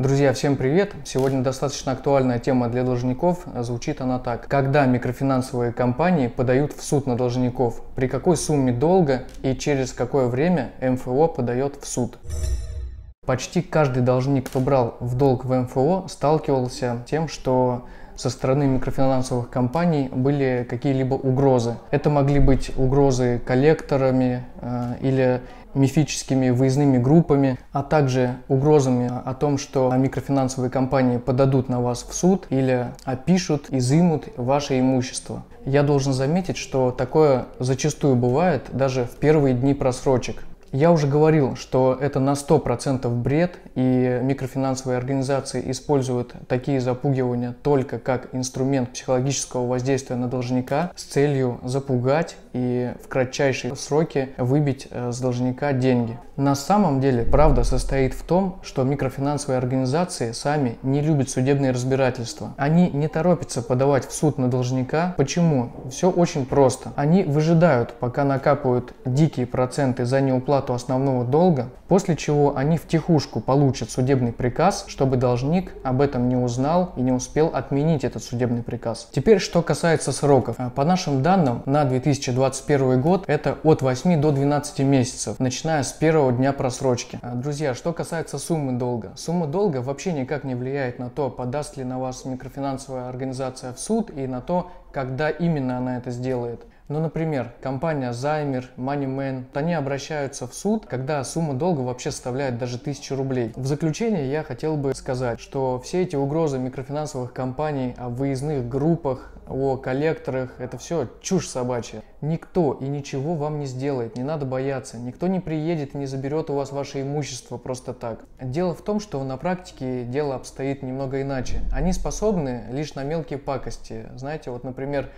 Друзья, всем привет! Сегодня достаточно актуальная тема для должников. Звучит она так. Когда микрофинансовые компании подают в суд на должников? При какой сумме долга и через какое время МФО подает в суд? Почти каждый должник, кто брал в долг в МФО, сталкивался с тем, что со стороны микрофинансовых компаний были какие-либо угрозы. Это могли быть угрозы коллекторами э, или мифическими выездными группами, а также угрозами о том, что микрофинансовые компании подадут на вас в суд или опишут, изымут ваше имущество. Я должен заметить, что такое зачастую бывает даже в первые дни просрочек. Я уже говорил, что это на 100% бред, и микрофинансовые организации используют такие запугивания только как инструмент психологического воздействия на должника с целью запугать и в кратчайшие сроки выбить э, с должника деньги. На самом деле правда состоит в том, что микрофинансовые организации сами не любят судебные разбирательства. Они не торопятся подавать в суд на должника. Почему? Все очень просто. Они выжидают, пока накапают дикие проценты за неуплату уплату основного долга, после чего они втихушку получат судебный приказ, чтобы должник об этом не узнал и не успел отменить этот судебный приказ. Теперь, что касается сроков. По нашим данным, на 2021 год это от 8 до 12 месяцев, начиная с первого дня просрочки. Друзья, что касается суммы долга. Сумма долга вообще никак не влияет на то, подаст ли на вас микрофинансовая организация в суд и на то, когда именно она это сделает. Ну, например, компания Займер, Moneyman, они обращаются в суд, когда сумма долга вообще составляет даже 1000 рублей. В заключение я хотел бы сказать, что все эти угрозы микрофинансовых компаний о выездных группах, о коллекторах, это все чушь собачья. Никто и ничего вам не сделает, не надо бояться. Никто не приедет и не заберет у вас ваше имущество просто так. Дело в том, что на практике дело обстоит немного иначе. Они способны лишь на мелкие пакости. Знаете, вот, например,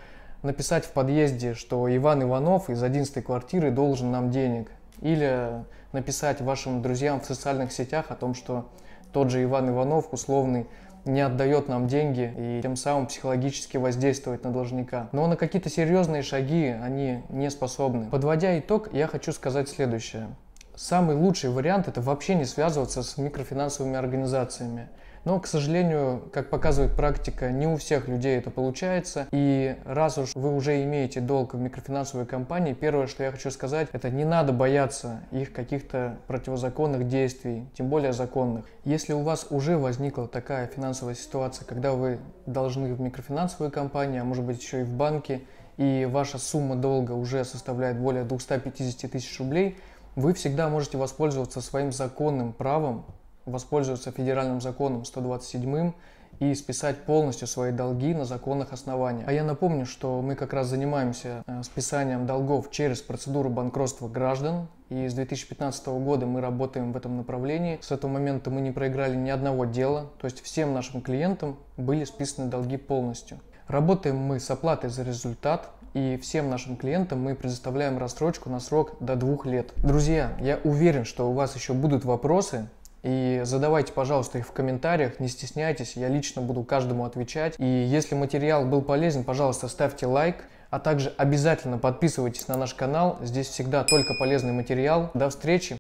написать в подъезде, что Иван Иванов из 11 квартиры должен нам денег. Или написать вашим друзьям в социальных сетях о том, что тот же Иван Иванов условный не отдает нам деньги и тем самым психологически воздействовать на должника. Но на какие-то серьезные шаги они не способны. Подводя итог, я хочу сказать следующее. Самый лучший вариант это вообще не связываться с микрофинансовыми организациями. Но, к сожалению, как показывает практика, не у всех людей это получается. И раз уж вы уже имеете долг в микрофинансовой компании, первое, что я хочу сказать, это не надо бояться их каких-то противозаконных действий, тем более законных. Если у вас уже возникла такая финансовая ситуация, когда вы должны в микрофинансовую компанию, а может быть еще и в банке, и ваша сумма долга уже составляет более 250 тысяч рублей, вы всегда можете воспользоваться своим законным правом воспользоваться федеральным законом 127 и списать полностью свои долги на законных основаниях. А я напомню, что мы как раз занимаемся э, списанием долгов через процедуру банкротства граждан. И с 2015 года мы работаем в этом направлении. С этого момента мы не проиграли ни одного дела. То есть всем нашим клиентам были списаны долги полностью. Работаем мы с оплатой за результат, и всем нашим клиентам мы предоставляем рассрочку на срок до двух лет. Друзья, я уверен, что у вас еще будут вопросы, и задавайте, пожалуйста, их в комментариях, не стесняйтесь, я лично буду каждому отвечать. И если материал был полезен, пожалуйста, ставьте лайк, а также обязательно подписывайтесь на наш канал, здесь всегда только полезный материал. До встречи!